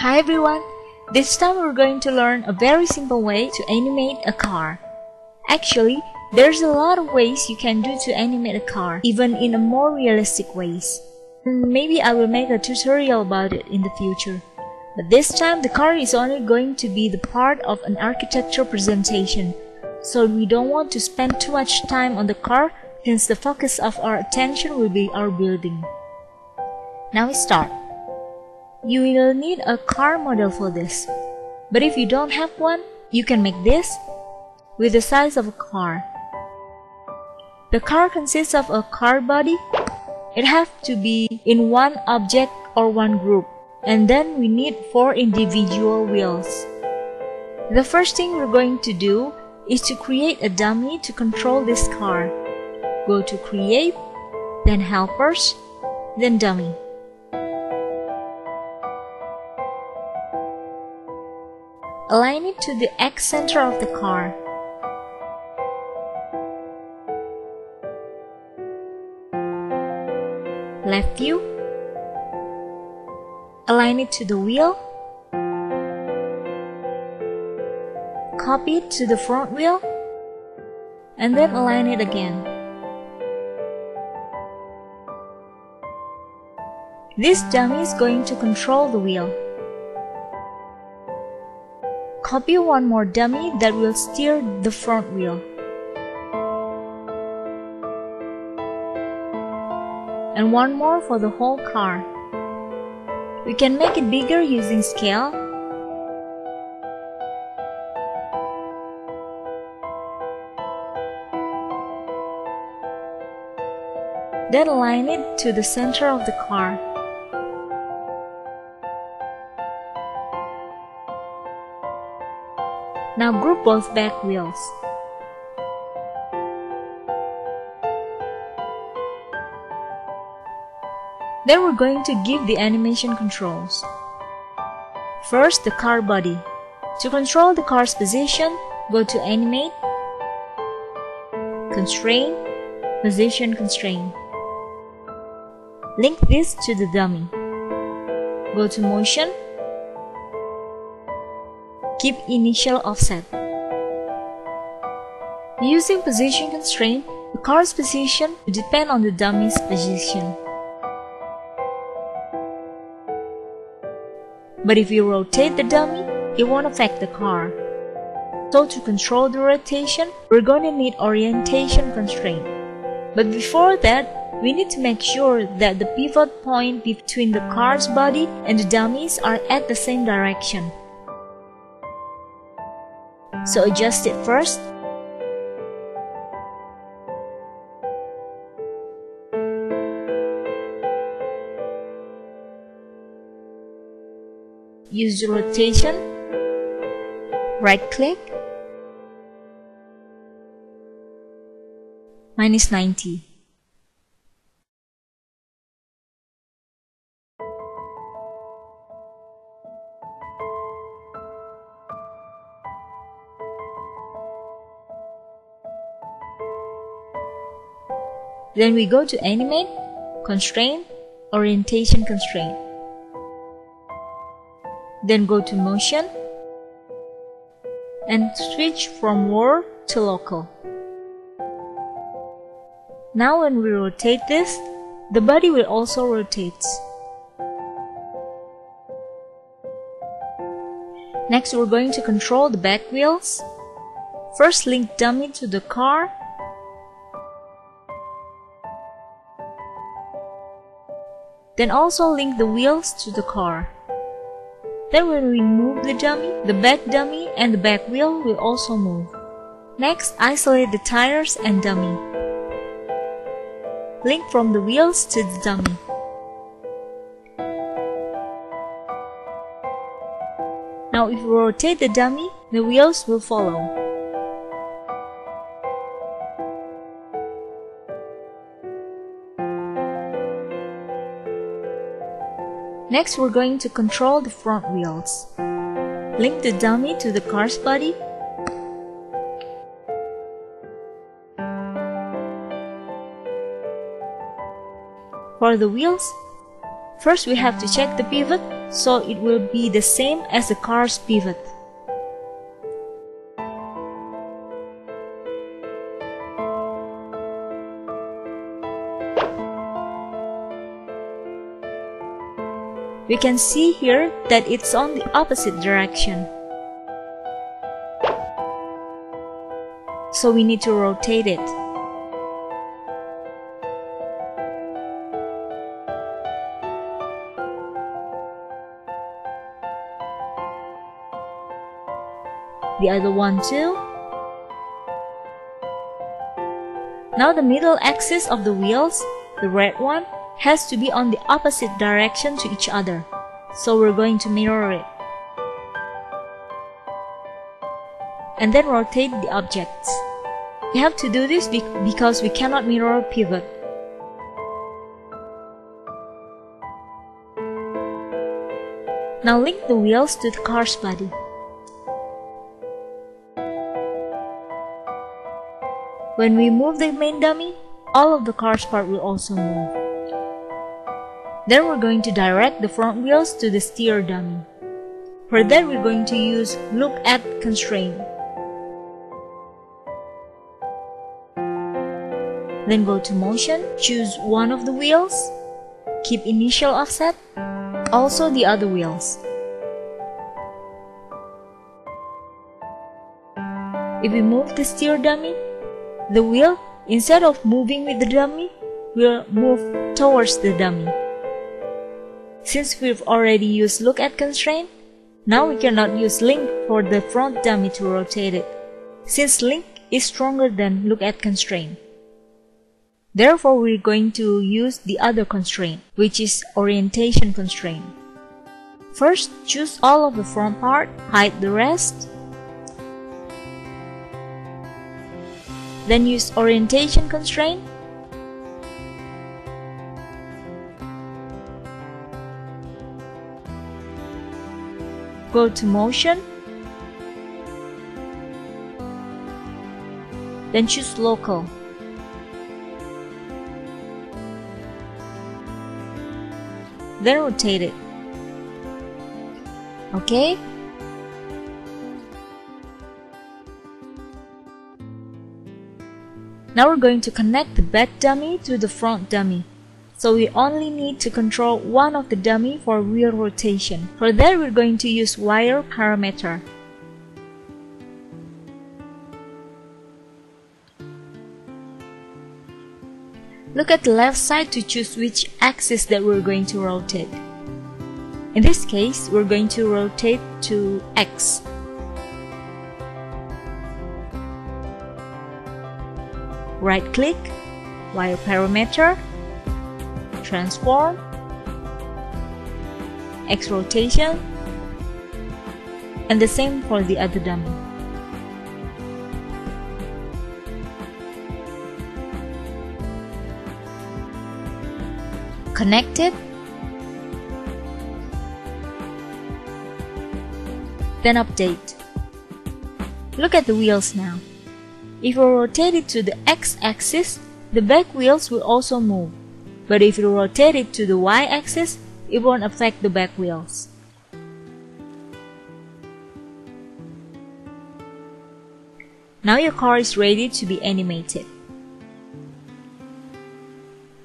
Hi everyone! This time we're going to learn a very simple way to animate a car. Actually, there's a lot of ways you can do to animate a car, even in a more realistic ways. Maybe I will make a tutorial about it in the future. But this time the car is only going to be the part of an architecture presentation, so we don't want to spend too much time on the car since the focus of our attention will be our building. Now we start. You will need a car model for this. But if you don't have one, you can make this with the size of a car. The car consists of a car body. It has to be in one object or one group. And then we need four individual wheels. The first thing we're going to do is to create a dummy to control this car. Go to Create, then Helpers, then Dummy. Align it to the X center of the car. Left view. Align it to the wheel. Copy it to the front wheel. And then align it again. This dummy is going to control the wheel. Copy one more dummy that will steer the front wheel. And one more for the whole car. We can make it bigger using scale. Then align it to the center of the car. Now group both back wheels. Then we're going to give the animation controls. First, the car body. To control the car's position, go to Animate, Constrain, Position Constraint. Link this to the dummy. Go to Motion, Keep initial offset. Using position constraint, the car's position will depend on the dummy's position. But if you rotate the dummy, it won't affect the car. So to control the rotation, we're going to need orientation constraint. But before that, we need to make sure that the pivot point between the car's body and the dummies are at the same direction. So adjust it first. Use the rotation, right click, minus 90. Then we go to Animate, Constraint, Orientation Constraint. Then go to Motion and switch from World to Local. Now when we rotate this, the body will also rotate. Next we're going to control the back wheels. First link dummy to the car Then also link the wheels to the car. Then when we move the dummy, the back dummy and the back wheel will also move. Next, isolate the tires and dummy. Link from the wheels to the dummy. Now if we rotate the dummy, the wheels will follow. Next, we're going to control the front wheels. Link the dummy to the car's body. For the wheels, First we have to check the pivot so it will be the same as the car's pivot. We can see here that it's on the opposite direction. So we need to rotate it. The other one too. Now the middle axis of the wheels, the red one, has to be on the opposite direction to each other. So we're going to mirror it. And then rotate the objects. We have to do this be because we cannot mirror pivot. Now link the wheels to the car's body. When we move the main dummy, all of the car's part will also move. Then we're going to direct the front wheels to the steer dummy. For that we're going to use look at constraint. Then go to motion, choose one of the wheels, keep initial offset, also the other wheels. If we move the steer dummy, the wheel, instead of moving with the dummy, will move towards the dummy. Since we've already used look at constraint, now we cannot use link for the front dummy to rotate it, since link is stronger than look at constraint. Therefore, we're going to use the other constraint, which is orientation constraint. First, choose all of the front part, hide the rest. Then use orientation constraint Go to motion. Then choose local. Then rotate it. Okay? Now we're going to connect the back dummy to the front dummy so we only need to control one of the dummy for wheel rotation. For that we're going to use wire parameter. Look at the left side to choose which axis that we're going to rotate. In this case, we're going to rotate to X. Right click, wire parameter, transform, X rotation, and the same for the other dummy. Connect it, then update. Look at the wheels now. If we rotate it to the x-axis, the back wheels will also move. But if you rotate it to the y-axis, it won't affect the back wheels. Now your car is ready to be animated.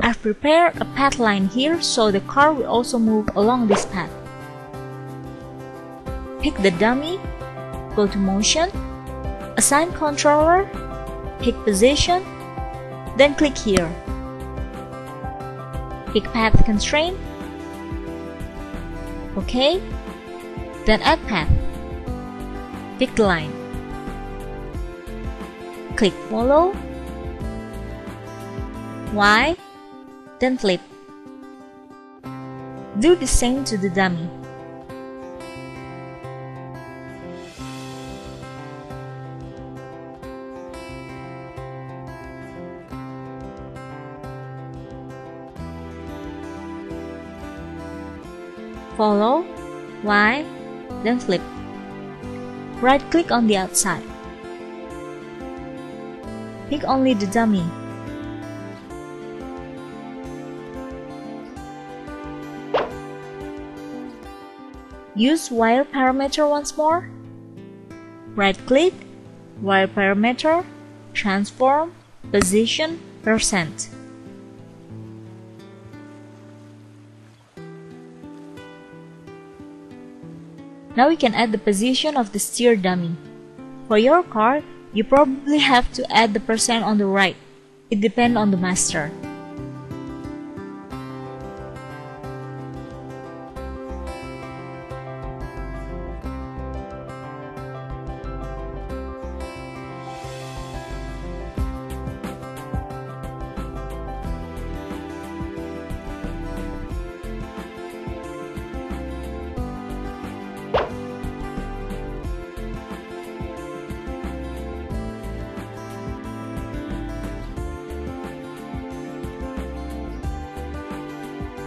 I've prepared a path line here so the car will also move along this path. Pick the dummy, go to motion, assign controller, pick position, then click here. Pick path constraint. OK. Then add path. Pick line. Click follow. Y. Then flip. Do the same to the dummy. Follow, Y, then flip. Right click on the outside. Pick only the dummy. use wire parameter once more. Right click, wire parameter, transform, position, percent. Now we can add the position of the steer dummy. For your car, you probably have to add the percent on the right. It depends on the master.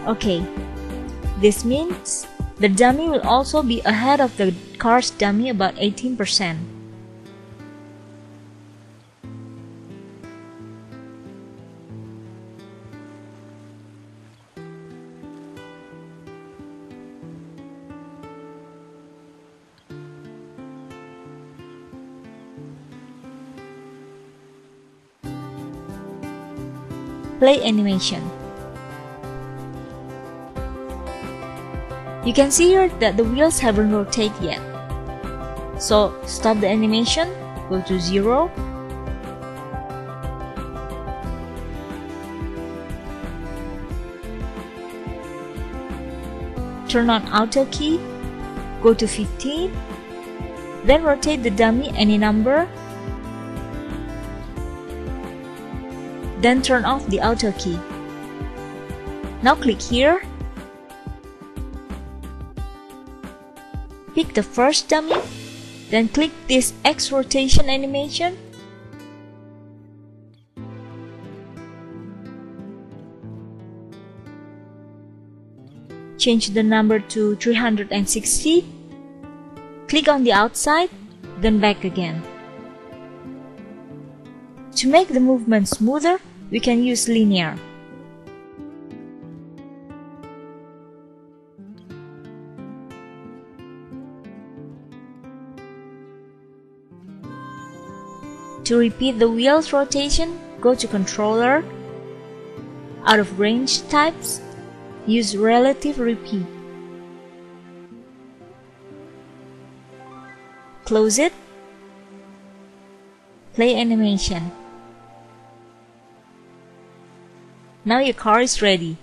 Okay, this means the dummy will also be ahead of the car's dummy about 18%. Play animation. You can see here that the wheels haven't rotated yet. So stop the animation, go to 0. Turn on auto key, go to 15, then rotate the dummy any number, then turn off the auto key. Now click here Pick the first dummy, then click this X rotation animation. Change the number to 360. Click on the outside, then back again. To make the movement smoother, we can use linear. To repeat the wheel's rotation, go to Controller, out of range types, use relative repeat. Close it. Play animation. Now your car is ready.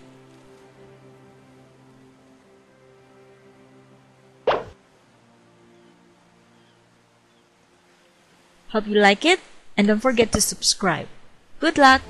Hope you like it and don't forget to subscribe. Good luck!